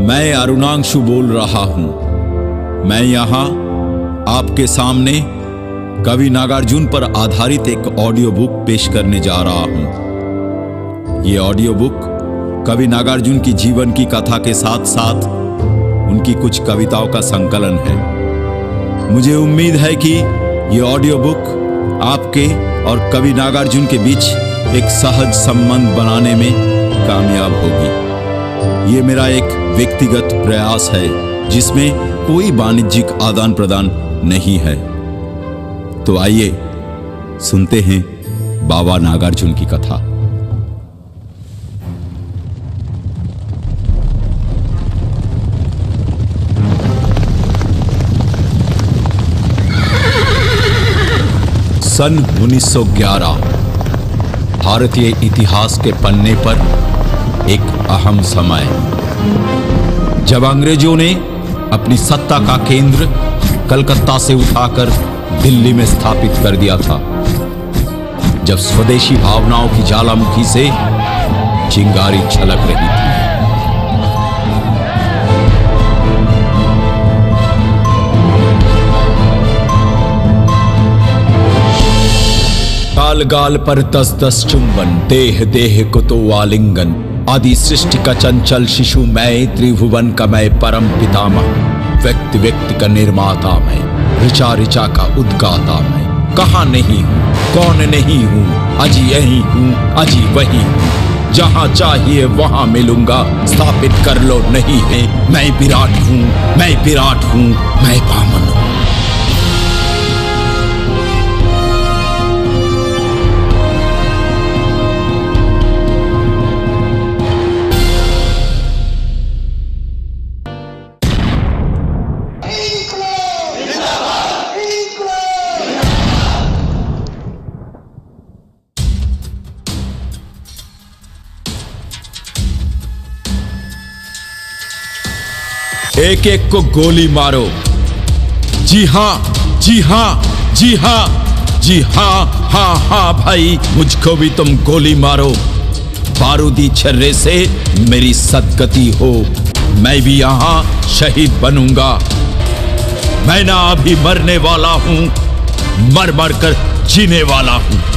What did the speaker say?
मैं अरुणांशु बोल रहा हूँ। मैं यहाँ आपके सामने कवि नागार्जुन पर आधारित एक ऑडियो बुक पेश करने जा रहा हूँ। ये ऑडियो बुक कवि नागार्जुन की जीवन की कथा के साथ साथ उनकी कुछ कविताओं का संकलन है। मुझे उम्मीद है कि ये ऑडियो बुक आपके और कवि नागार्जुन के बीच एक सहज संबंध बनाने में कामयाब होगी। ये मेरा एक व्यक्तिगत प्रयास है, जिसमें कोई वाणिज्यिक आदान प्रदान नहीं है। तो आइए, सुनते हैं बाबा नागार्जुन की कथा। सन 1911 भारतीय इतिहास के पन्ने पर एक अहम समय। जब अंग्रेज़ों ने अपनी सत्ता का केंद्र कलकत्ता से उठाकर दिल्ली में स्थापित कर दिया था, जब स्वदेशी भावनाओं की ज्वालामुखी से चिंगारी छलक रही थी। गाल गाल पर दस दस चुंबन देह देह को तो आलिंगन आदि सृष्टि का चंचल शिशु मैं त्रिभुवन का मैं परम पितामह, व्यक्ति व्यक्ति का निर्माता मैं, ऋचा ऋचा का उद्गाता मैं। कहा नहीं हूँ? कौन नहीं हूँ? अजी यही हूँ, अजी वही हूँ। जहाँ चाहिए वहाँ मिलूँगा, स्थापित कर लो, नहीं है, मैं विराट हूँ, मैं विराट हूँ, मैं बामन हूँ। एक एक को गोली मारो। जी हाँ जी हाँ जी हाँ जी हाँ हाँ हाँ भाई, मुझको भी तुम गोली मारो। बारूदी छर्रे से मेरी सदगति हो। मैं भी यहाँ शहीद बनूँगा। मैं ना अभी मरने वाला हूँ मर मर कर जीने वाला हूँ।